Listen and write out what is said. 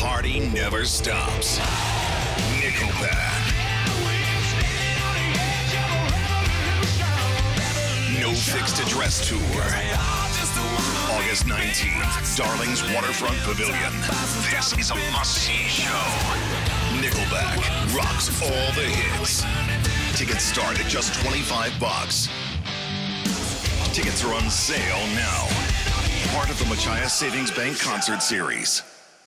party never stops. Nickelback. No Fixed Address Tour. August 19th, Darling's Waterfront Pavilion. This is a must-see show. Nickelback rocks all the hits. Tickets start at just 25 bucks. Tickets are on sale now. Part of the Machias Savings Bank concert series.